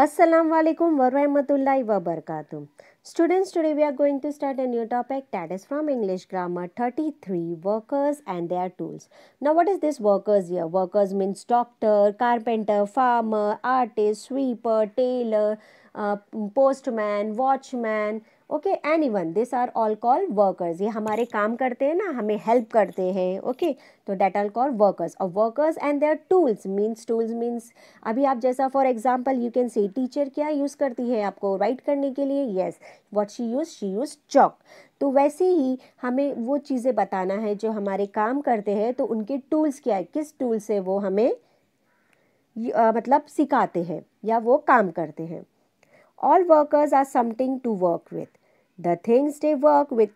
Assalamu alaikum wa rahmatullahi wa barakatuh. Students, today we are going to start a new topic that is from English Grammar 33 Workers and their tools. Now, what is this workers here? Workers means doctor, carpenter, farmer, artist, sweeper, tailor, uh, watchman okay any one this are all call workers ये हमारे काम करते हैं ना हमें help करते हैं okay तो डेट आर कॉल वर्कर्स और workers and their tools means tools means अभी आप जैसा for example you can see teacher क्या यूज़ करती है आपको राइट करने के लिए? Yes what she use she use chalk तो वैसे ही हमें वो चीज़ें बताना है जो हमारे काम करते हैं तो उनके टूल्स क्या है? किस टूल से वो हमें मतलब सिखाते हैं या वो काम करते हैं? All workers are something to work with. The things they work with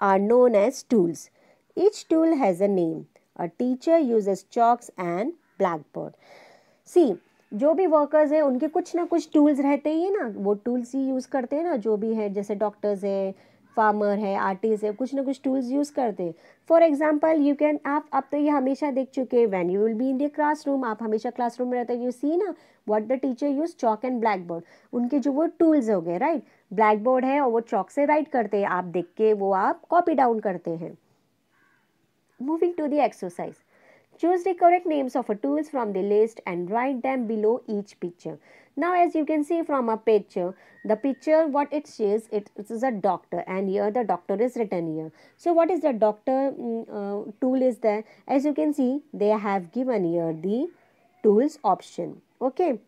are known as tools. Each tool has a name. A teacher uses chalks and blackboard. See, जो भी वर्कर्स हैं उनके कुछ ना कुछ टूल्स रहते ही है ना वो टूल्स ही यूज़ करते हैं ना जो भी है जैसे डॉक्टर्स है फार्मर है आर्टिस्ट है, कुछ ना कुछ टूल्स यूज़ करते हैं। फॉर एग्ज़ाम्पल यू कैन आप अब तो ये हमेशा देख चुके हैं when you will be in the classroom आप हमेशा क्लासरूम में रहते हैं। यू सी ना what the teacher use chalk and blackboard उनके जो वो टूल्स हो गए राइट ब्लैक बोर्ड है और वो चॉक से राइट करते हैं। आप देख के वो आप कॉपी डाउन करते हैं। Moving to the exercise Choose the correct names of tools from the list and write them below each picture. Now as you can see from a picture, the picture what it says, it, it is a doctor and here the doctor is written here. So what is the doctor mm, uh, tool is there? As you can see, they have given here the tools option. Okay.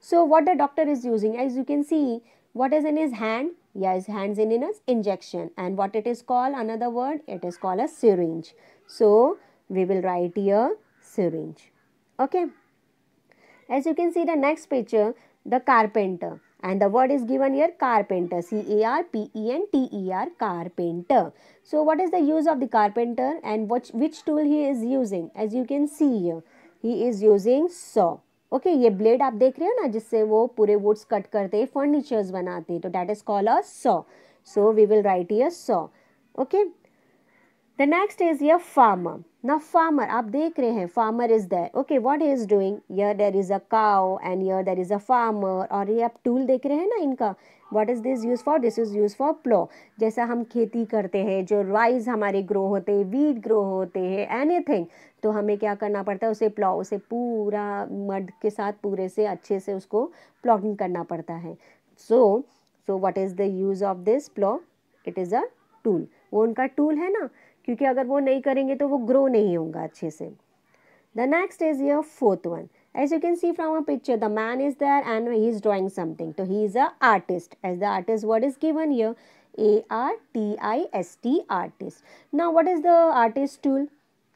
So what the doctor is using, as you can see, what is in his hand? Yeah, his hands in his injection and what it is called, another word, it is called a syringe. So we will write here syringe. Okay. As you can see the next picture, the carpenter. And the word is given here carpenter. C-A-R-P-E-N-T-E-R carpenter. So what is the use of the carpenter and which, which tool he is using? As you can see here, he is using saw. Okay okay, ये blade आप देख रहे हो ना जिससे वो पूरे woods cut करते फर्नीचर्स बनाते तो that is call a saw so we will write your saw okay the next is your farmer now, farmer, आप देख रहे हैं is there. Okay, what he is doing? Here there is a cow and here there is a farmer. और ये आप tool देख रहे हैं ना इनका? What is this used for? This is used for plow. जैसा हम खेती करते हैं, जो राइस हमारे ग्रो होते हैं वीट ग्रो होते हैं एनीथिंग तो हमें क्या करना पड़ता है? उसे प्लॉ उसे पूरा मड के साथ पूरे से अच्छे से उसको प्लॉगिंग करना पड़ता है. So so what is the use of this plough it is a tool वो उनका टूल है ना? क्योंकि अगर वो नहीं करेंगे तो वो ग्रो नहीं होगा अच्छे से। The next is your fourth one as you can see from a picture the man is there and he is drawing something तो he is a artist as the artist what is given your A R T I S T artist ना what is the artist tool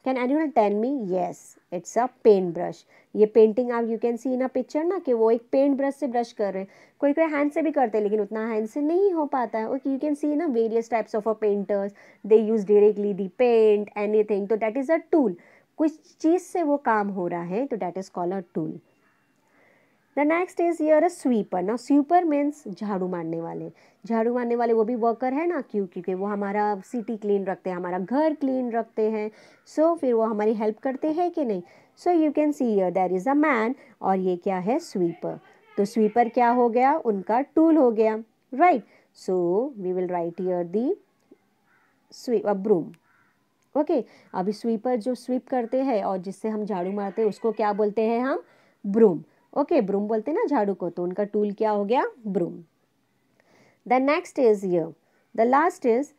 can any tell me yes it's a paint brush ये painting आप you can see in a picture ना कि वो एक paint brush से brush कर रहे हैं। कोई कोई हैंड से भी करते हैं, लेकिन उतना हैंड से नहीं हो पाता है। यू कैन सी ना various types of a painters they use directly the paint anything तो डैट इज़ अ टूल कुछ चीज़ से वो काम हो रहा है तो that is call a tool the next is your a sweeper ना स्वीपर मीन्स झाड़ू मारने वाले। झाड़ू मारने वाले वो भी वर्कर है ना? क्यों? क्योंकि वो हमारा सिटी क्लीन रखते हैं हमारा घर क्लीन रखते हैं। सो so, फिर वो हमारी हेल्प करते हैं कि नहीं? So you can see your there is a man और ये क्या है? स्वीपर तो स्वीपर क्या हो गया? उनका टूल हो गया। Right so we will write your the sweep broom okay अभी स्वीपर जो स्वीप करते हैं और जिससे हम झाड़ू मारते हैं उसको क्या बोलते हैं हम? ब्रूम ओके ब्रूम बोलते ना झाड़ू को तो उनका टूल क्या हो गया? Broom the next is your last is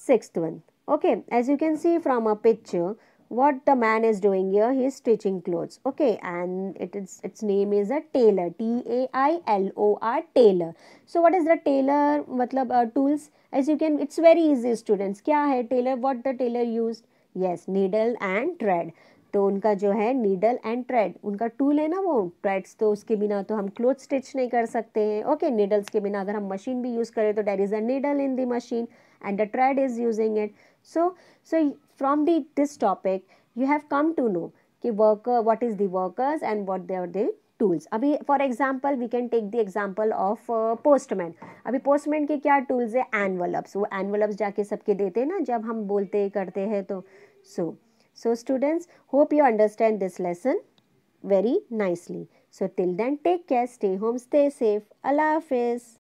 six one okay as you can see from a picture what the man is doing your he is stitching clothes okay and it is its name is a tailor T A I L O R tailor so what is the tailor मतलब tools as you can it's very easy students क्या है tailor what the tailor use yes needle and thread तो उनका जो है needle and thread उनका tool है ना वो ट्रेड्स तो उसके बिना तो हम क्लोथ स्टिच नहीं कर सकते हैं। ओके नीडल्स के बिना अगर हम मशीन भी यूज़ करें तो there is a needle in the machine and the thread is using it so so from the this topic you have come to know कि worker what is the workers and what they are the tools अभी for example we can take the example of postman अभी postman के क्या tools है? Envelopes वो envelopes जाके सबके देते हैं ना जब हम बोलते करते हैं तो। सो so, So students, hope you understand this lesson. very nicely. So till then take care, stay home, stay safe. Allah Hafiz.